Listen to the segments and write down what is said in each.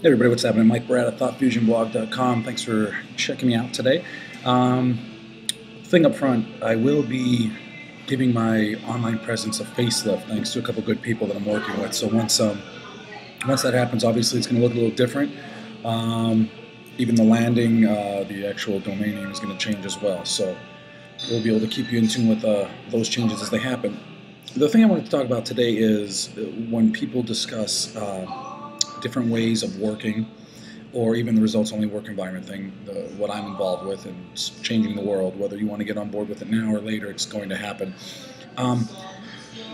Hey everybody, what's happening? Mike Brad at ThoughtFuserBlog.com. Thanks for checking me out today. Um, thing up front, I will be giving my online presence a facelift thanks to a couple good people that I'm working with. So once um, once that happens, obviously it's going to look a little different. Um, even the landing, uh, the actual domain name is going to change as well. So we'll be able to keep you in tune with uh, those changes as they happen. The thing I wanted to talk about today is when people discuss uh, different ways of working, or even the results only work environment thing, the, what I'm involved with and changing the world. Whether you want to get on board with it now or later, it's going to happen. Um,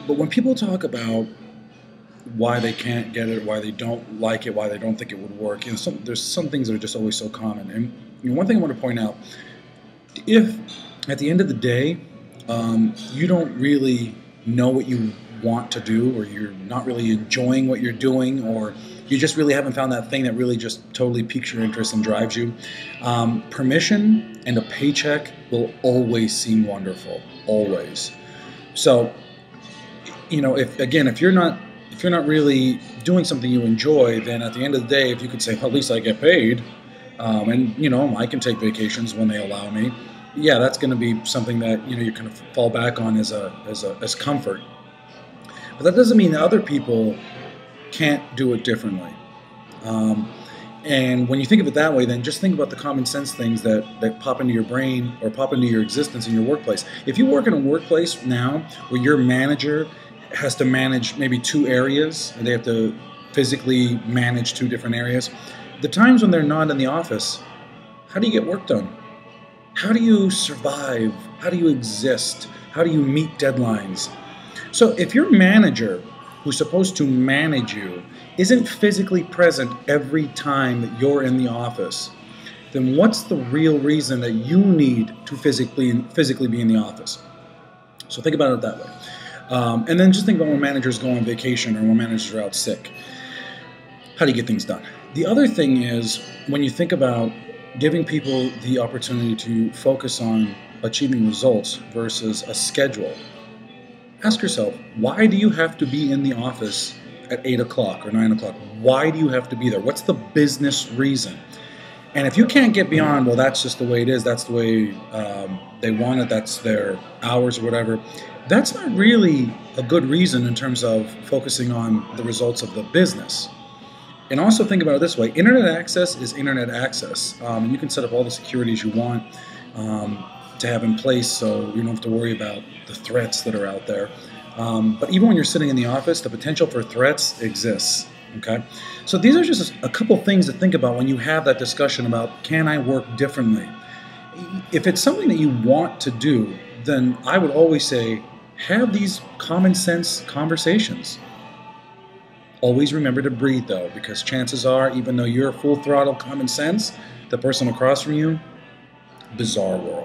but when people talk about why they can't get it, why they don't like it, why they don't think it would work, you know, some, there's some things that are just always so common. And you know, one thing I want to point out: if at the end of the day, um, you don't really know what you want to do, or you're not really enjoying what you're doing, or you just really haven't found that thing that really just totally piques your interest and drives you. Um, permission and a paycheck will always seem wonderful, always. So, you know, if again, if you're not if you're not really doing something you enjoy, then at the end of the day, if you could say, well, at least I get paid, um, and you know, I can take vacations when they allow me. Yeah, that's going to be something that you know you kind of fall back on as a as a as comfort. But that doesn't mean that other people can't do it differently. Um, and when you think of it that way, then just think about the common sense things that, that pop into your brain or pop into your existence in your workplace. If you work in a workplace now where your manager has to manage maybe two areas and they have to physically manage two different areas, the times when they're not in the office, how do you get work done? How do you survive? How do you exist? How do you meet deadlines? So if your manager who's supposed to manage you isn't physically present every time that you're in the office, then what's the real reason that you need to physically physically be in the office? So think about it that way. Um, and then just think about when managers go on vacation or when managers are out sick. How do you get things done? The other thing is when you think about giving people the opportunity to focus on achieving results versus a schedule ask yourself, why do you have to be in the office at 8 o'clock or 9 o'clock? Why do you have to be there? What's the business reason? And if you can't get beyond, well, that's just the way it is, that's the way um, they want it, that's their hours or whatever, that's not really a good reason in terms of focusing on the results of the business. And also think about it this way internet access is internet access. Um, and you can set up all the securities you want. Um, to have in place so you don't have to worry about the threats that are out there. Um, but even when you're sitting in the office, the potential for threats exists. Okay, so these are just a couple things to think about when you have that discussion about can I work differently. If it's something that you want to do, then I would always say have these common sense conversations. Always remember to breathe though, because chances are, even though you're full throttle common sense, the person across from you, bizarre world.